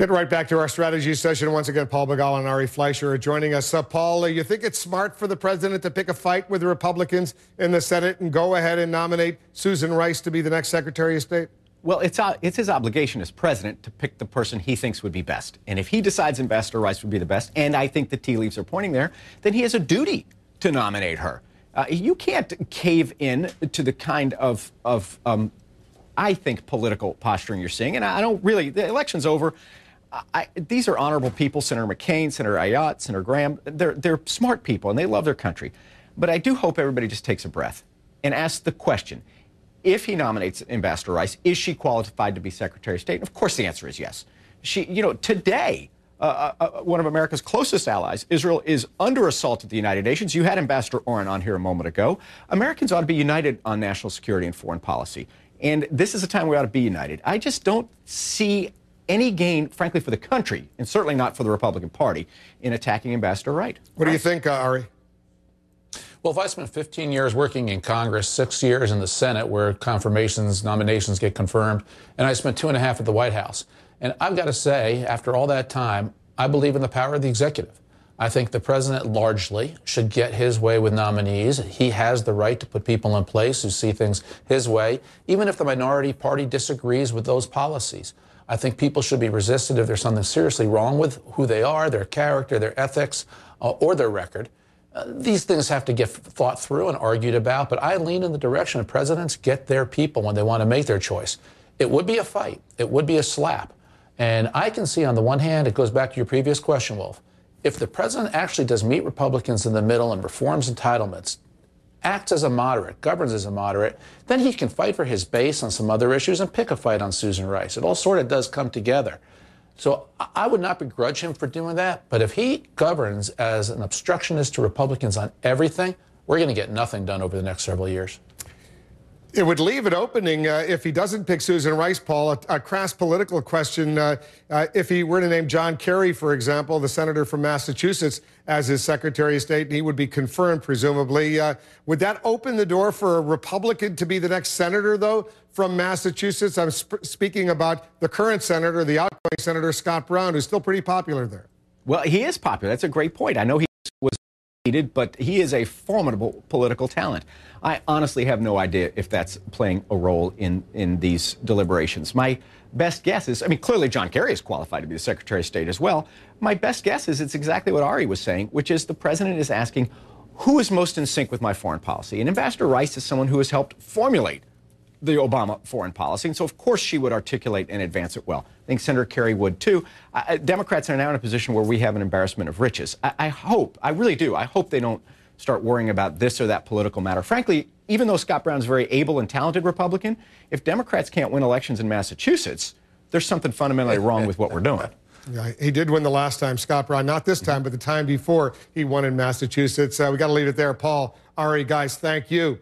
Get right back to our strategy session. Once again, Paul Begala and Ari Fleischer are joining us. Uh, Paul, uh, you think it's smart for the president to pick a fight with the Republicans in the Senate and go ahead and nominate Susan Rice to be the next Secretary of State? Well, it's, uh, it's his obligation as president to pick the person he thinks would be best. And if he decides Ambassador Rice would be the best, and I think the tea leaves are pointing there, then he has a duty to nominate her. Uh, you can't cave in to the kind of, of um, I think, political posturing you're seeing. And I don't really, the election's over. I, these are honorable people, Senator McCain, Senator Ayotte, Senator Graham. They're, they're smart people and they love their country. But I do hope everybody just takes a breath and asks the question if he nominates Ambassador Rice, is she qualified to be Secretary of State? And of course, the answer is yes. She, you know, today, uh, uh, uh, one of America's closest allies, Israel, is under assault at the United Nations. You had Ambassador Oren on here a moment ago. Americans ought to be united on national security and foreign policy. And this is a time we ought to be united. I just don't see any gain, frankly, for the country, and certainly not for the Republican Party, in attacking Ambassador Rice. What do you think, uh, Ari? Well, if I spent 15 years working in Congress, six years in the Senate, where confirmations, nominations get confirmed, and I spent two and a half at the White House, and I've got to say, after all that time, I believe in the power of the executive. I think the president largely should get his way with nominees. He has the right to put people in place who see things his way, even if the minority party disagrees with those policies. I think people should be resisted if there's something seriously wrong with who they are, their character, their ethics, uh, or their record. Uh, these things have to get thought through and argued about, but I lean in the direction of presidents get their people when they want to make their choice. It would be a fight, it would be a slap. And I can see on the one hand, it goes back to your previous question, Wolf. If the president actually does meet Republicans in the middle and reforms entitlements, acts as a moderate, governs as a moderate, then he can fight for his base on some other issues and pick a fight on Susan Rice. It all sort of does come together. So I would not begrudge him for doing that. But if he governs as an obstructionist to Republicans on everything, we're going to get nothing done over the next several years. It would leave an opening uh, if he doesn't pick Susan Rice, Paul. A, a crass political question. Uh, uh, if he were to name John Kerry, for example, the senator from Massachusetts, as his Secretary of State, and he would be confirmed, presumably, uh, would that open the door for a Republican to be the next senator, though, from Massachusetts? I'm sp speaking about the current senator, the outgoing Senator Scott Brown, who's still pretty popular there. Well, he is popular. That's a great point. I know he but he is a formidable political talent. I honestly have no idea if that's playing a role in, in these deliberations. My best guess is, I mean, clearly John Kerry is qualified to be the Secretary of State as well. My best guess is it's exactly what Ari was saying, which is the president is asking, who is most in sync with my foreign policy? And Ambassador Rice is someone who has helped formulate the Obama foreign policy. And so, of course, she would articulate and advance it well. I think Senator Kerry would too. Uh, Democrats are now in a position where we have an embarrassment of riches. I, I hope, I really do, I hope they don't start worrying about this or that political matter. Frankly, even though Scott Brown's a very able and talented Republican, if Democrats can't win elections in Massachusetts, there's something fundamentally wrong with what we're doing. Yeah, he did win the last time, Scott Brown. Not this time, but the time before he won in Massachusetts. Uh, we got to leave it there. Paul, Ari, guys, thank you.